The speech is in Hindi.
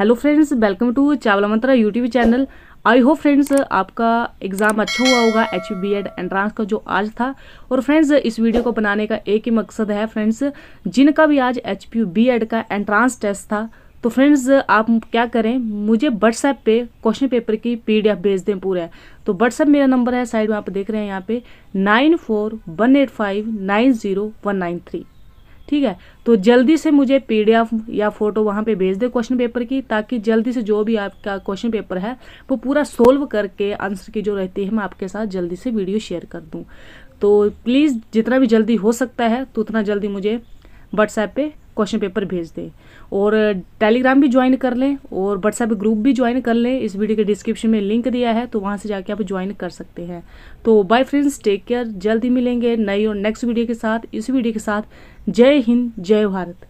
Hello friends welcome to Chawla mantra YouTube channel I hope friends आपका एग्ज़ाम अच्छा हुआ होगा एच बी एड एंट्रांस का जो आज था। और फ्रेंड्स इस वीडियो को बनाने का एक ही मकसद है फ्रेंड्स जिनका भी आज एच पी बी एड का एंट्रांस टेस्ट था तो फ्रेंड्स आप क्या करें? मुझे व्हाट्सएप पे क्वेश्चन पेपर की पीडीएफ भेज दें पूरा। तो व्हाट्सएप मेरा नंबर है साइड में आप देख रहे हैं यहाँ पे nine four one eight five nine zero one nine three ठीक है? तो जल्दी से मुझे पीडीएफ या फ़ोटो वहाँ पे भेज दे क्वेश्चन पेपर की, ताकि जल्दी से जो भी आपका क्वेश्चन पेपर है, वो पूरा सोल्व करके आंसर की जो रहती है, मैं आपके साथ जल्दी से वीडियो शेयर कर दूँ। तो प्लीज़ जितना भी जल्दी हो सकता है तो उतना जल्दी मुझे व्हाट्सएप पे क्वेश्चन पेपर भेज दें। और टेलीग्राम भी ज्वाइन कर लें और व्हाट्सएप ग्रुप भी ज्वाइन कर लें। इस वीडियो के डिस्क्रिप्शन में लिंक दिया है तो वहाँ से जाके आप ज्वाइन कर सकते हैं। तो बाय फ्रेंड्स टेक केयर जल्दी मिलेंगे नई और नेक्स्ट वीडियो के साथ। इस वीडियो के साथ जय हिंद, जय भारत।